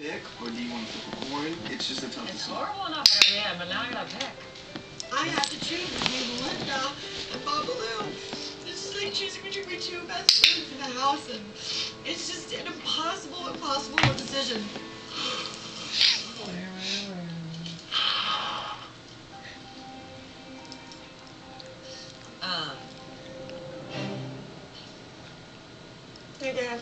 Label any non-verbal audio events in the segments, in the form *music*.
pick, or do you want to flip a coin? It's just a tough It's decision. horrible enough I am, but now I gotta pick. I have to choose between Belinda and Babalu. It's just like choosing between my two best friends in the house, and it's just an impossible, impossible decision. *sighs* Um, Maybe I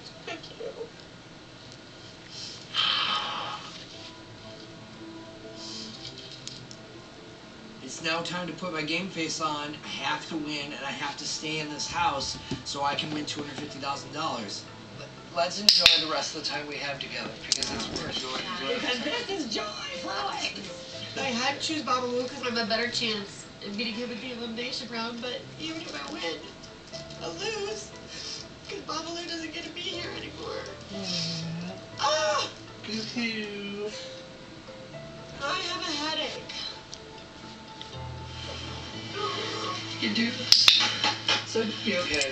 It's now time to put my game face on. I have to win, and I have to stay in this house so I can win two hundred fifty thousand dollars. Let's enjoy the rest of the time we have together because it's worth it. Because this is joy flowing. I had to choose Babalu because I have a better chance of beating him in the elimination round, but even if I win, I lose. Because Babalu doesn't get to be here anymore. Ah! Boo-hoo. I have a headache. You do. So be okay.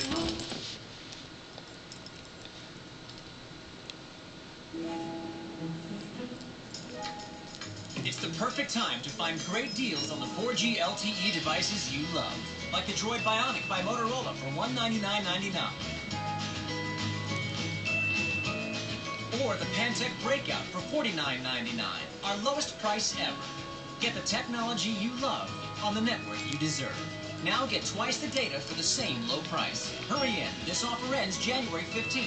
It's the perfect time to find great deals on the 4G LTE devices you love, like the Droid Bionic by Motorola for $199.99. Or the Pantech Breakout for $49.99, our lowest price ever. Get the technology you love on the network you deserve. Now get twice the data for the same low price. Hurry in. This offer ends January 15th.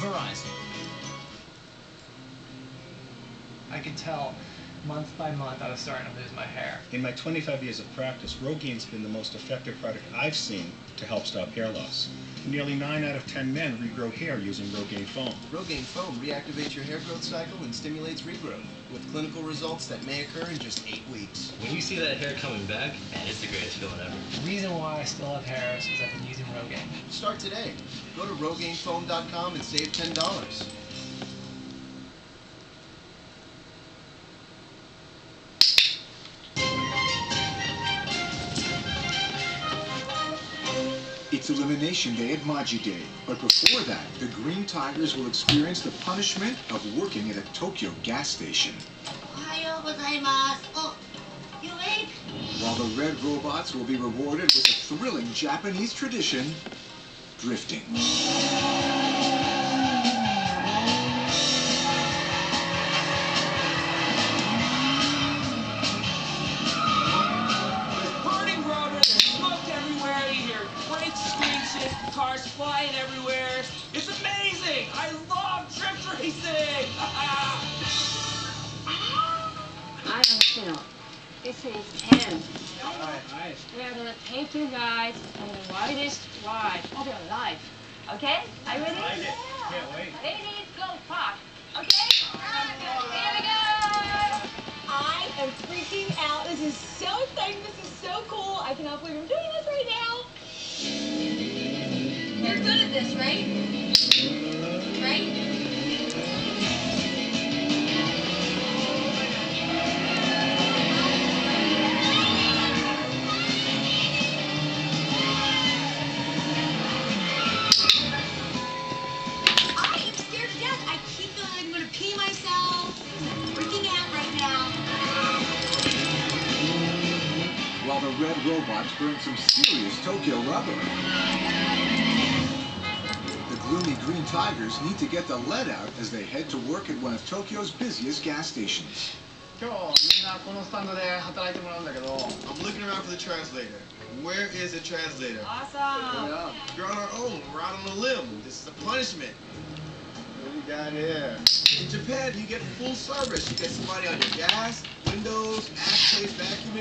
Verizon. I could tell month by month I was starting to lose my hair. In my 25 years of practice, Rogaine's been the most effective product I've seen to help stop hair loss. Nearly 9 out of 10 men regrow hair using Rogaine foam. Rogaine foam reactivates your hair growth cycle and stimulates regrowth, with clinical results that may occur in just eight weeks. When you see that hair coming back, man, it's the greatest feeling ever. The reason why I still have hair is because I've been using Rogaine. Start today. Go to RogaineFoam.com and save $10. It's Elimination Day at Maji Day, but before that, the Green Tigers will experience the punishment of working at a Tokyo gas station. Oh, you? While the red robots will be rewarded with a thrilling Japanese tradition, drifting. This is him. We are gonna take you guys on the widest ride of your life. Okay? Are you ready? I like it. Can't wait. Ladies, go park. Okay? Here we go! I am freaking out. This is so exciting. This is so cool. I cannot believe I'm doing this right now. You're good at this, right? Right? Red Robots burn some serious Tokyo rubber. The gloomy Green Tigers need to get the lead out as they head to work at one of Tokyo's busiest gas stations. 今日みんなこのスタンドで働いてもらうんだけど。 I'm looking around for the translator. Where is the translator? Awesome! Yeah. You're on our own. We're out on a limb. This is a punishment. What do we got here? In Japan, you get full service. You get somebody on your gas, windows, ashtrays, vacuuming.